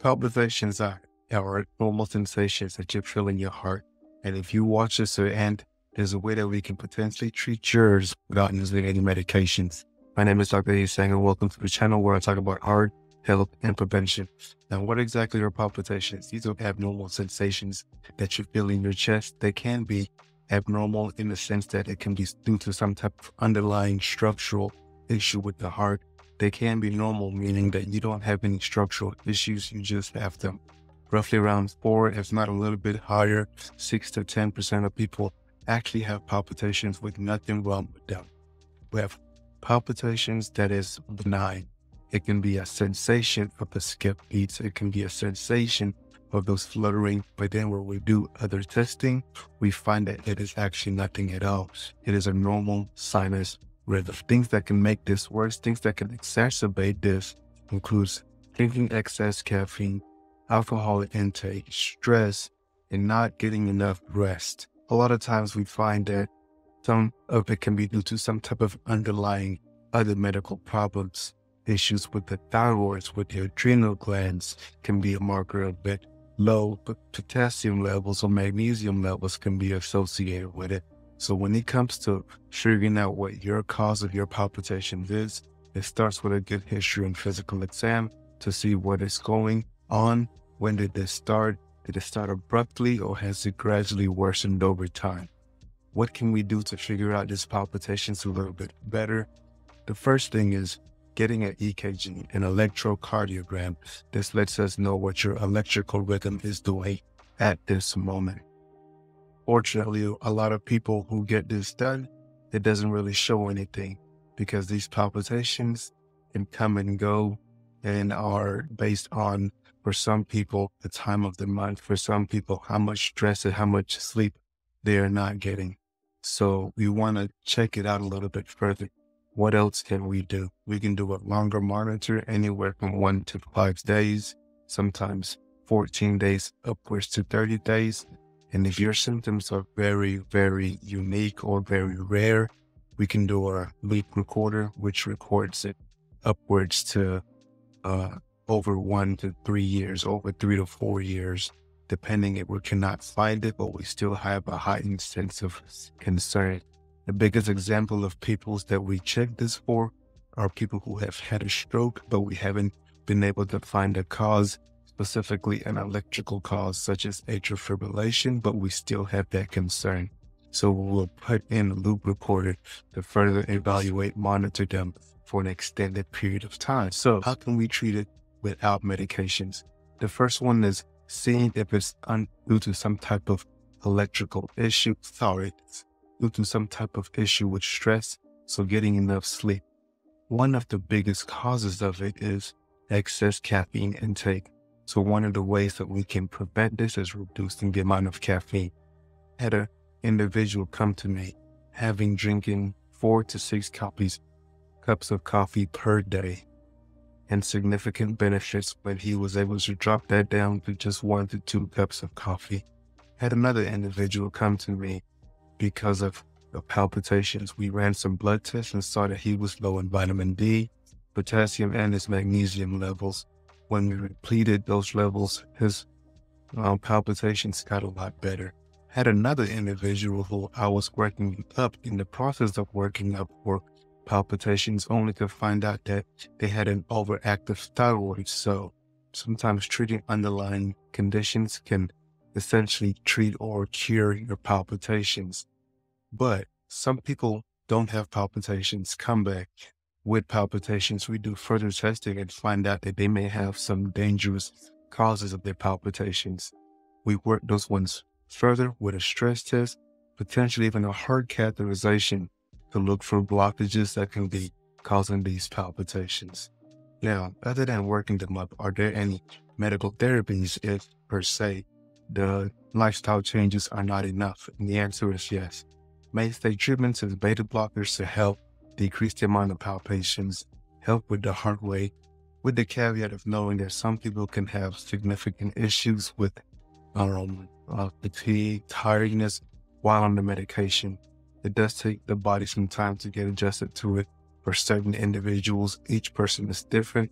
Palpitations are, are normal sensations that you feel in your heart. And if you watch this to the end, there's a way that we can potentially treat yours without using any medications. My name is Dr. Isang and welcome to the channel where I talk about heart, health, and prevention. Now, what exactly are palpitations? These are abnormal sensations that you feel in your chest. They can be abnormal in the sense that it can be due to some type of underlying structural issue with the heart they can be normal, meaning that you don't have any structural issues, you just have them. Roughly around four, if not a little bit higher, six to 10% of people actually have palpitations with nothing wrong with them. We have palpitations that is benign. It can be a sensation of the skip beats. It can be a sensation of those fluttering. But then when we do other testing, we find that it is actually nothing at all. It is a normal sinus rhythm. Things that can make this worse, things that can exacerbate this includes drinking excess caffeine, alcohol intake, stress, and not getting enough rest. A lot of times we find that some of it can be due to some type of underlying other medical problems. Issues with the thyroid, with the adrenal glands can be a marker of it. Low potassium levels or magnesium levels can be associated with it. So when it comes to figuring out what your cause of your palpitations is, it starts with a good history and physical exam to see what is going on. When did this start? Did it start abruptly or has it gradually worsened over time? What can we do to figure out these palpitations a little bit better? The first thing is getting an EKG, an electrocardiogram. This lets us know what your electrical rhythm is doing at this moment. Fortunately, a lot of people who get this done, it doesn't really show anything because these palpitations can come and go and are based on, for some people, the time of the month, for some people, how much stress and how much sleep they are not getting. So we want to check it out a little bit further. What else can we do? We can do a longer monitor, anywhere from one to five days, sometimes 14 days upwards to 30 days. And if your symptoms are very, very unique or very rare, we can do a leak recorder, which records it upwards to uh, over one to three years, over three to four years, depending if we cannot find it, but we still have a heightened sense of concern. The biggest example of peoples that we check this for are people who have had a stroke, but we haven't been able to find a cause specifically an electrical cause such as atrial fibrillation, but we still have that concern. So we'll put in a loop recorder to further evaluate, monitor them for an extended period of time. So how can we treat it without medications? The first one is seeing if it's due to some type of electrical issue. Sorry, due to some type of issue with stress. So getting enough sleep. One of the biggest causes of it is excess caffeine intake. So one of the ways that we can prevent this is reducing the amount of caffeine. Had an individual come to me having drinking four to six copies, cups of coffee per day and significant benefits when he was able to drop that down to just one to two cups of coffee. Had another individual come to me because of the palpitations. We ran some blood tests and saw that he was low in vitamin D, potassium, and his magnesium levels when we repleted those levels, his um, palpitations got a lot better. Had another individual who I was working up in the process of working up for palpitations, only to find out that they had an overactive thyroid. So sometimes treating underlying conditions can essentially treat or cure your palpitations. But some people don't have palpitations come back with palpitations, we do further testing and find out that they may have some dangerous causes of their palpitations. We work those ones further with a stress test, potentially even a heart catheterization to look for blockages that can be causing these palpitations. Now, other than working them up, are there any medical therapies if per se the lifestyle changes are not enough? And the answer is yes. Mainstay treatments is beta blockers to help decrease the amount of palpitations, help with the heart rate, with the caveat of knowing that some people can have significant issues with um, uh, fatigue, tiredness while on the medication. It does take the body some time to get adjusted to it. For certain individuals, each person is different.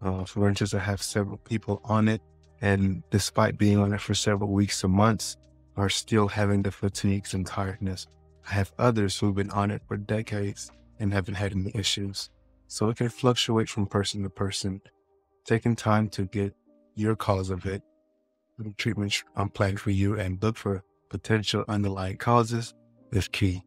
Uh, for instance, I have several people on it, and despite being on it for several weeks or months, are still having the fatigues and tiredness. I have others who've been on it for decades and haven't had any issues. So it can fluctuate from person to person. Taking time to get your cause of it, treatment plan for you, and look for potential underlying causes is key.